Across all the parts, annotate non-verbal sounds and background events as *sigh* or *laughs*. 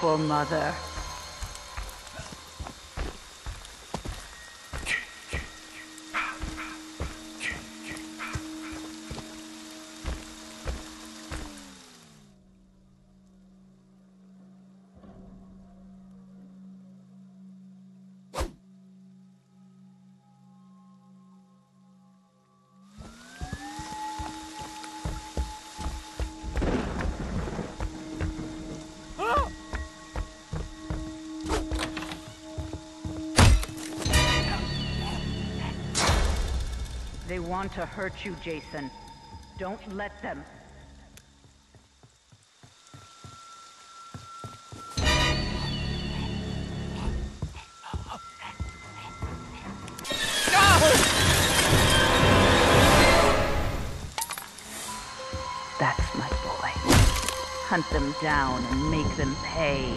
For mother. They want to hurt you, Jason. Don't let them. That's my boy. Hunt them down and make them pay.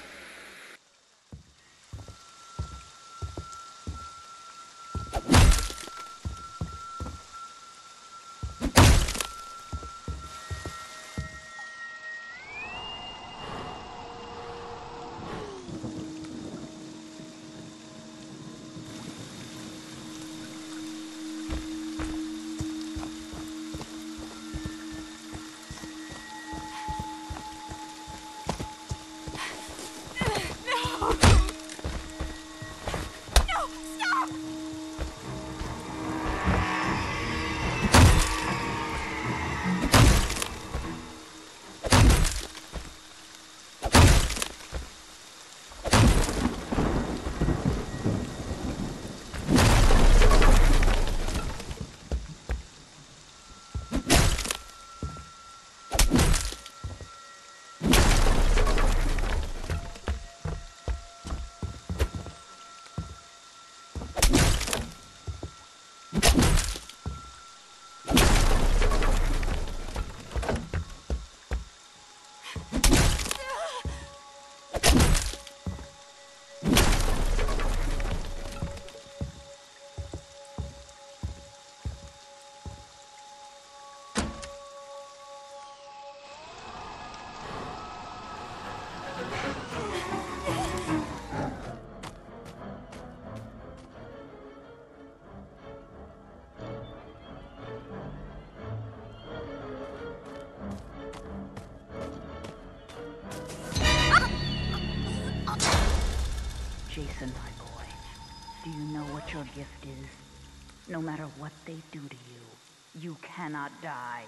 No matter what they do to you, you cannot die.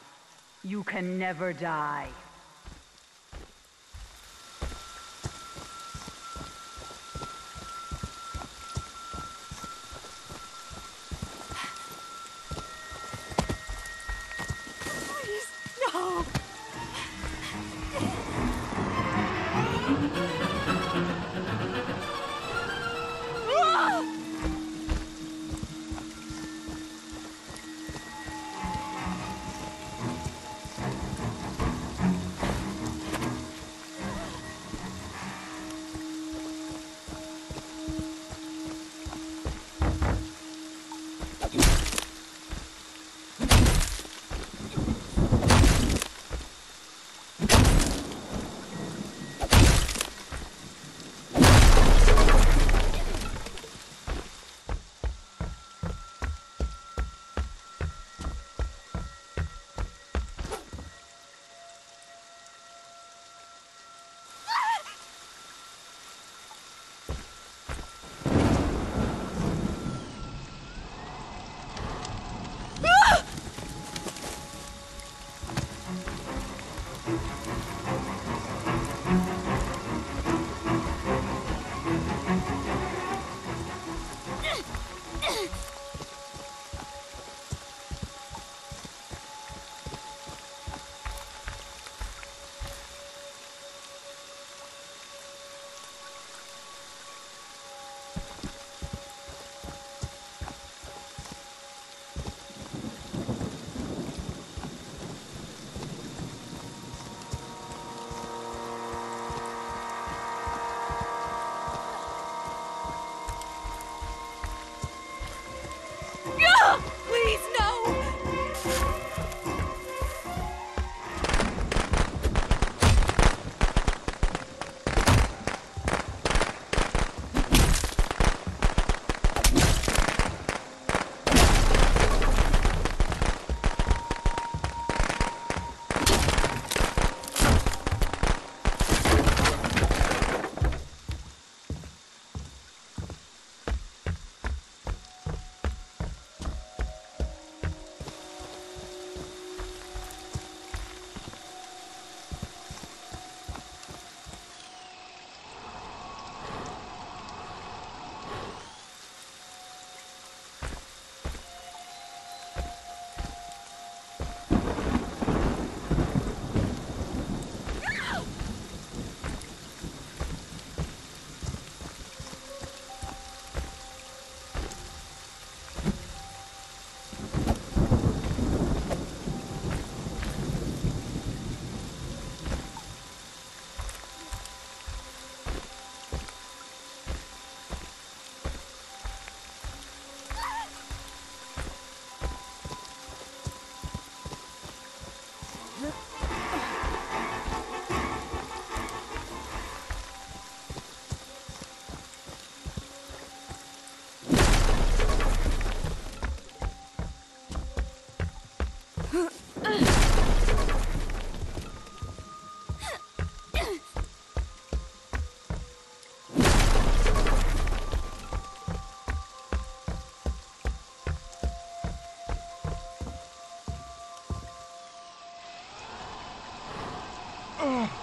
You can never die. Please,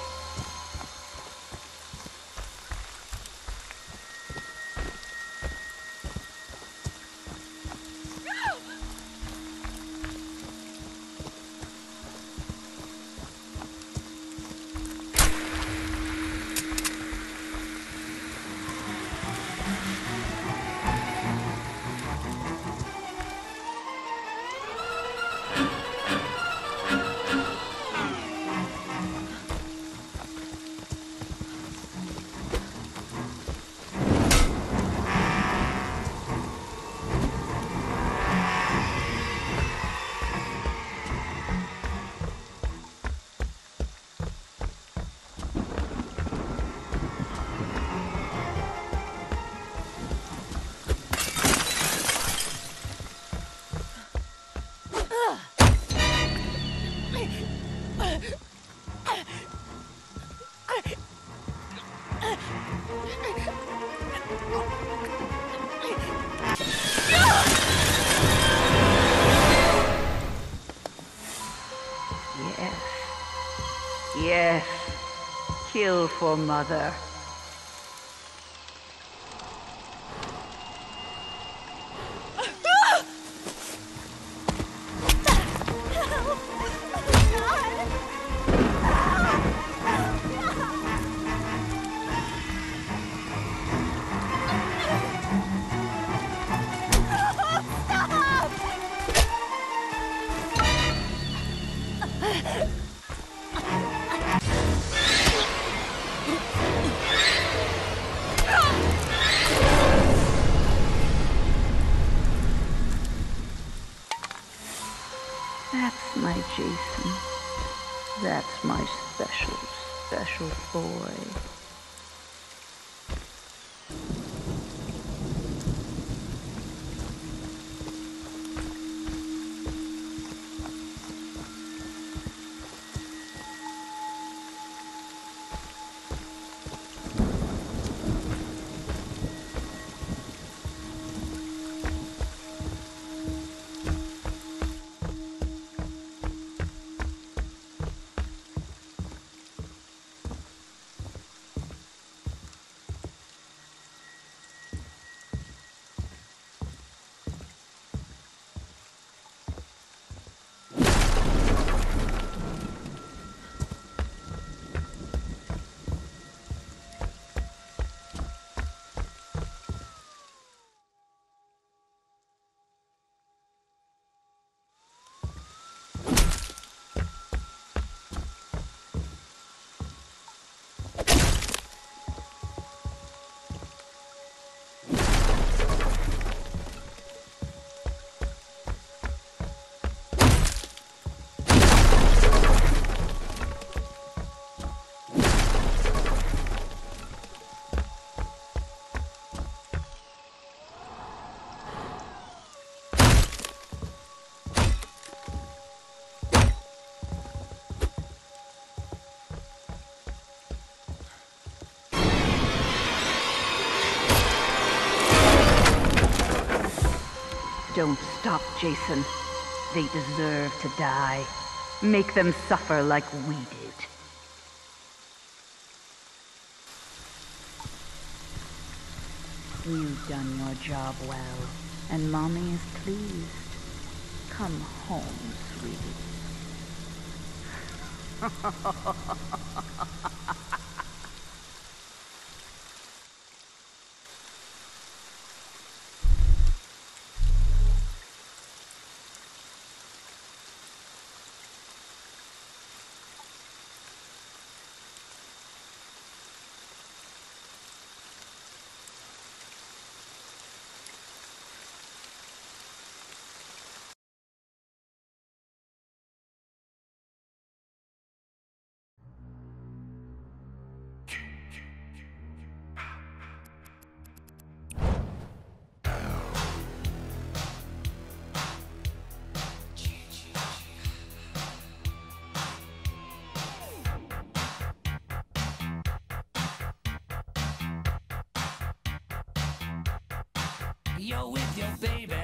Kill for mother. Jason. They deserve to die. Make them suffer like we did. You've done your job well, and Mommy is pleased. Come home, sweetie. *laughs* You're with your baby.